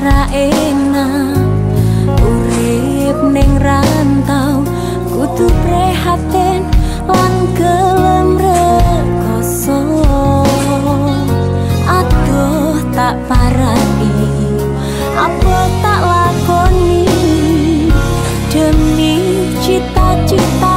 ra enak urip ning rantau kudu prihatin lan gelem rekoso. Aduh tak parani apa tak lakoni? Demi cita-cita